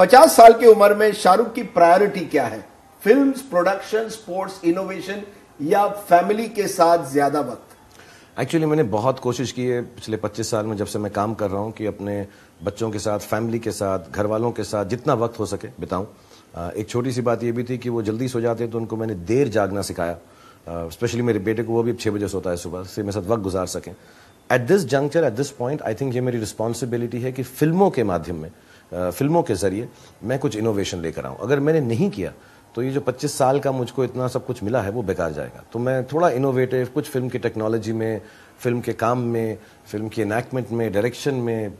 पचास साल की उम्र में शाहरुख की प्रायोरिटी क्या है? फ़िल्म प्रोडक्शन, स्पोर्ट्स, इनोवेशन या फैमिली के साथ ज़्यादा वक्त? एक्चुअली मैंने बहुत कोशिश की है पिछले 25 साल में जब से मैं काम कर रहा हूँ कि अपने बच्चों के साथ, फैमिली के साथ घर वालों के साथ जितना वक्त हो सके, बिताऊं। एक छोटी सी बात यह भी थी कि वो जल्दी सो जाते हैं तो उनको मैंने देर जागना सिखाया। स्पेशली मेरे बेटे को, वो भी छः बजे सोता है सुबह से मेरे साथ वक्त गुजार सकें। At this juncture at this point I think ये मेरी रिस्पॉन्सिबिलिटी है कि फ़िल्मों के माध्यम में फ़िल्मों के ज़रिए मैं कुछ इनोवेशन लेकर आऊँ। अगर मैंने नहीं किया तो ये जो 25 साल का मुझको इतना सब कुछ मिला है, वो बेकार जाएगा। तो मैं थोड़ा इनोवेटिव कुछ फ़िल्म की टेक्नोलॉजी में फ़िल्म के काम में फ़िल्म की एनैक्टमेंट में डायरेक्शन में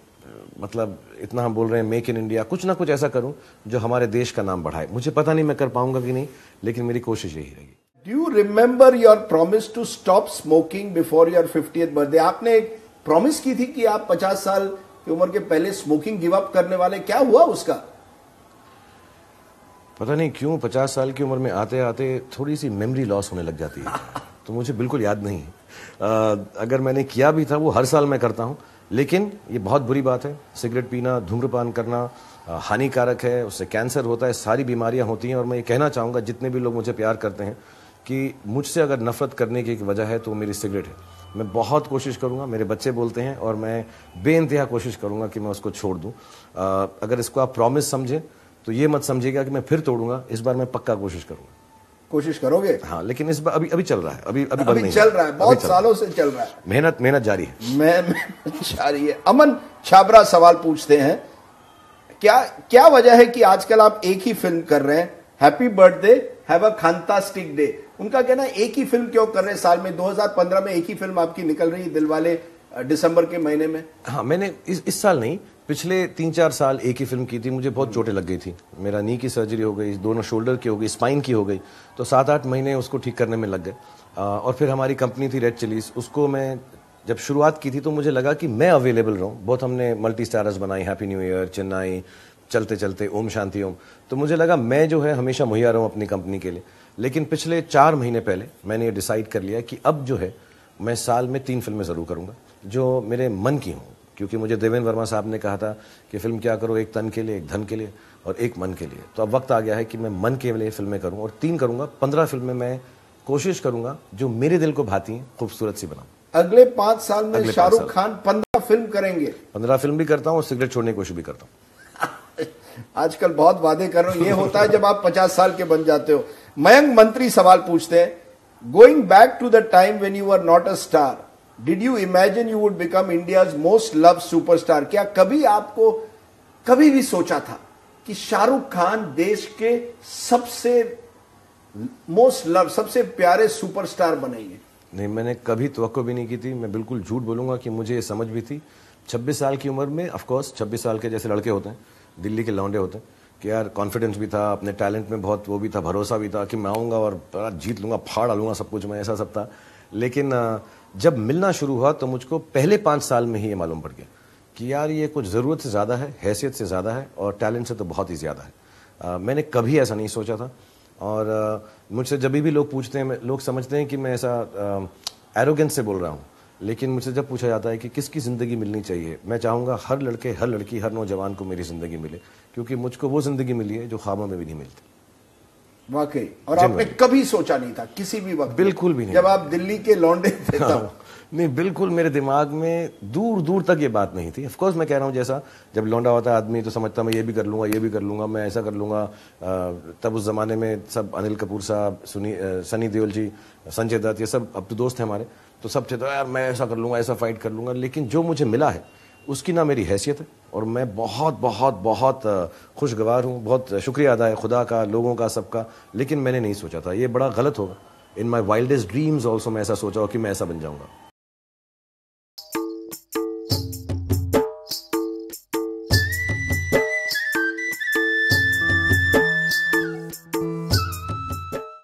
मतलब इतना हम बोल रहे हैं मेक इन इंडिया कुछ ना कुछ ऐसा करूँ जो हमारे देश का नाम बढ़ाए। मुझे पता नहीं मैं कर पाऊँगा कि नहीं, लेकिन मेरी कोशिश यही रहेगी। Do you remember your promise to stop smoking before your fifty birthday आपने प्रॉमिस की थी कि आप पचास साल की उम्र के पहले स्मोकिंग गिव अप करने वाले क्या हुआ उसका? पता नहीं क्यों पचास साल की उम्र में आते आते थोड़ी सी मेमोरी लॉस होने लग जाती है। तो मुझे बिल्कुल याद नहीं। आ, अगर मैंने किया भी था वो हर साल मैं करता हूँ। लेकिन ये बहुत बुरी बात है। सिगरेट पीना धूम्रपान करना हानिकारक है उससे कैंसर होता है सारी बीमारियाँ होती हैं। और मैं ये कहना चाहूँगा जितने भी लोग मुझे प्यार करते हैं कि मुझसे अगर नफरत करने की एक वजह है तो मेरी सिगरेट है। मैं बहुत कोशिश करूँगा मेरे बच्चे बोलते हैं और मैं बेनतहा कोशिश करूँगा कि मैं उसको छोड़ दूँ। अगर इसको आप प्रॉमिस समझें तो ये मत समझिएगा कि मैं फिर तोड़ूँगा इस बार मैं पक्का कोशिश करूँगा। कोशिश करोगे? हाँ लेकिन इस बार अभी अभी चल रहा है अभी अभी, अभी नहीं चल रहा है बहुत सालों से चल रहा है। मेहनत मेहनत जारी है। मेहनत जारी है। अमन छाबरा सवाल पूछते हैं क्या क्या वजह है कि आजकल आप एक ही फ़िल्म कर रहे हैं? Happy birthday have a fantastic day उनका कहना है एक ही फ़िल्म क्यों कर रहे हैं? साल में 2015 में एक ही फ़िल्म आपकी निकल रही है दिलवाले दिसंबर के महीने में? हाँ मैंने इस, इस साल नहीं पिछले तीन चार साल एक ही फ़िल्म की थी मुझे बहुत चोटें लग गई थी। मेरा नी की सर्जरी हो गई दोनों शोल्डर की हो गई स्पाइन की हो गई तो सात आठ महीने उसको ठीक करने में लग गए। और फिर हमारी कंपनी थी रेड चिलीज उसको मैं जब शुरुआत की थी तो मुझे लगा कि मैं अवेलेबल रहूँ। बहुत हमने मल्टी स्टारस बनाई हैप्पी न्यू ईयर चेन्नई चलते चलते ओम शांति ओम। तो मुझे लगा मैं जो है हमेशा मुहैया रहूँ अपनी कंपनी के लिए। लेकिन पिछले चार महीने पहले मैंने ये डिसाइड कर लिया कि अब जो है मैं साल में तीन फ़िल्में ज़रूर करूँगा जो मेरे मन की हों। क्योंकि मुझे देवेंद्र वर्मा साहब ने कहा था कि फ़िल्म क्या करो एक तन के लिए एक धन के लिए और एक मन के लिए। तो अब वक्त आ गया है कि मैं मन के लिए फ़िल्में करूँ और तीन करूँगा। पंद्रह फ़िल्में मैं कोशिश करूँगा जो मेरे दिल को भाती हैं खूबसूरत सी बनाऊँ। अगले पाँच साल में शाहरुख खान पंद्रह फ़िल्म करेंगे। पंद्रह फ़िल्म भी करता हूँ और सिगरेट छोड़ने की कोशिश भी करता हूँ। आजकल बहुत वादे कर रहे हो। ये होता है जब आप पचास साल के बन जाते हो। मयंक मंत्री सवाल पूछते हैं going back to the time when you are not a star did you imagine you would become India most love superstar क्या कभी आपको, कभी भी सोचा था कि शाहरुख खान देश के सबसे मोस्ट लव सबसे प्यारे सुपरस्टार बनेंगे? नहीं, मैंने कभी तो भी नहीं की थी। मैं बिल्कुल झूठ बोलूँगा कि मुझे ये समझ भी थी। 26 साल की उम्र में ऑफकोर्स 26 साल के जैसे लड़के होते हैं। दिल्ली के लौंडे होते कि यार कॉन्फिडेंस भी था अपने टैलेंट में बहुत वो भी था भरोसा भी था कि मैं आऊँगा और जीत लूँगा फाड़ डालूँगा सब कुछ मैं ऐसा सब था। लेकिन जब मिलना शुरू हुआ तो मुझको पहले पाँच साल में ही ये मालूम पड़ गया कि यार ये कुछ ज़रूरत से ज़्यादा है हैसियत से ज़्यादा है और टैलेंट से तो बहुत ही ज़्यादा है। आ, मैंने कभी ऐसा नहीं सोचा था और मुझसे जब भी लोग पूछते हैं लोग समझते हैं कि मैं ऐसा एरोगेंस से बोल रहा हूँ। लेकिन मुझसे जब पूछा जाता है कि किसकी ज़िंदगी मिलनी चाहिए मैं चाहूँगा हर लड़के हर लड़की हर नौजवान को मेरी ज़िंदगी मिले क्योंकि मुझको वो ज़िंदगी मिली है जो ख्वाबों में भी नहीं मिलती। वाकई। और आपने कभी सोचा नहीं था किसी भी वक्त बिल्कुल भी नहीं। जब आप दिल्ली के लौंडे थे हाँ, नहीं बिल्कुल मेरे दिमाग में दूर दूर तक ये बात नहीं थी। ऑफकोर्स मैं कह रहा हूँ जैसा जब लौंडा होता है आदमी तो समझता मैं ये भी कर लूँगा ये भी कर लूँगा मैं ऐसा कर लूँगा। तब उस जमाने में सब अनिल कपूर साहब सुनी सनी देओल जी संजय दत्त ये सब अब तो दोस्त हैं हमारे। तो सब चाहते यार, मैं ऐसा कर लूँगा, ऐसा फाइट कर लूँगा. लेकिन जो मुझे मिला है, उसकी ना मेरी हैसियत है। और मैं बहुत बहुत बहुत खुशगवार हूँ, बहुत शुक्रिया अदा है खुदा का, लोगों का, सबका। लेकिन मैंने नहीं सोचा था। ये बड़ा गलत होगा। In my wildest dreams also मैं ऐसा सोचा हो कि मैं ऐसा बन जाऊँगा।